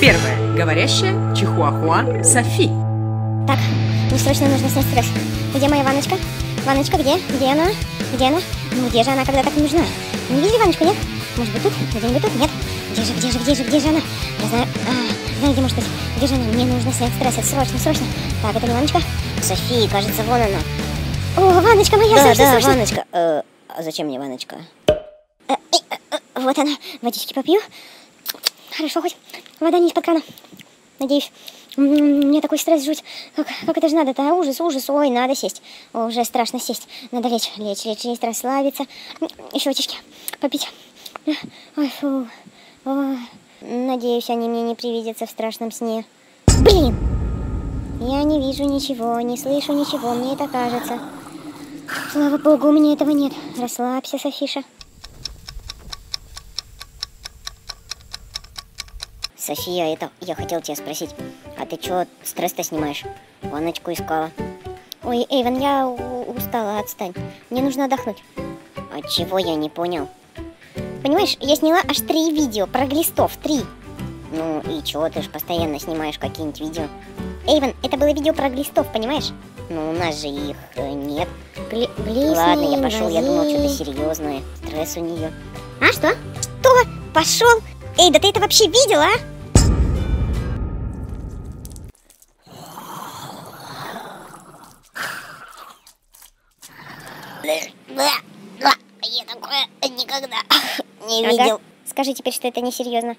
Первое. Говорящая чихуахуа Софи. Так, мне срочно нужно снять стресс. Где моя ванночка? Ванночка, где? Где она? Где она? Ну, где же она, когда так нужна? Не видели ванночку, нет? Может быть тут? Где-нибудь тут? Нет? Где же, где же, где же, где же она? Я знаю, а, знаю, где может быть. Где же она? Мне нужно снять стресс, это срочно, срочно. Так, это не ванночка? София, кажется, вон она. О, ванночка моя, Да, срочно, да, срочно. ванночка. Э, а зачем мне ванночка? Э, э, э, Вот она, водички попью. Хорошо хоть. Вода не из-под крана. Надеюсь. Мне такой стресс жуть. Как, как это же надо-то? Ужас, ужас. Ой, надо сесть. О, уже страшно сесть. Надо лечь, лечь, лечь, лечь, расслабиться. Еще водички попить. Ой, фу. Ой. Надеюсь, они мне не привидятся в страшном сне. Блин! Я не вижу ничего, не слышу ничего, мне это кажется. Слава богу, у меня этого нет. Расслабься, Софиша. София, это я хотел тебя спросить. А ты чё стресс-то снимаешь? Ванночку искала. Ой, Эйвен, я устала, отстань. Мне нужно отдохнуть. А чего я не понял? Понимаешь, я сняла аж три видео про глистов, три. Ну и чего ты ж постоянно снимаешь какие-нибудь видео? Эйвен, это было видео про глистов, понимаешь? Ну у нас же их э, нет. Гли глистные Ладно, я пошел, я думал что-то серьезное. Стресс у нее. А, что? Что? Пошел? Эй, да ты это вообще видела, а? Я такое никогда не Ага. видел. Скажи теперь, что это несерьезно.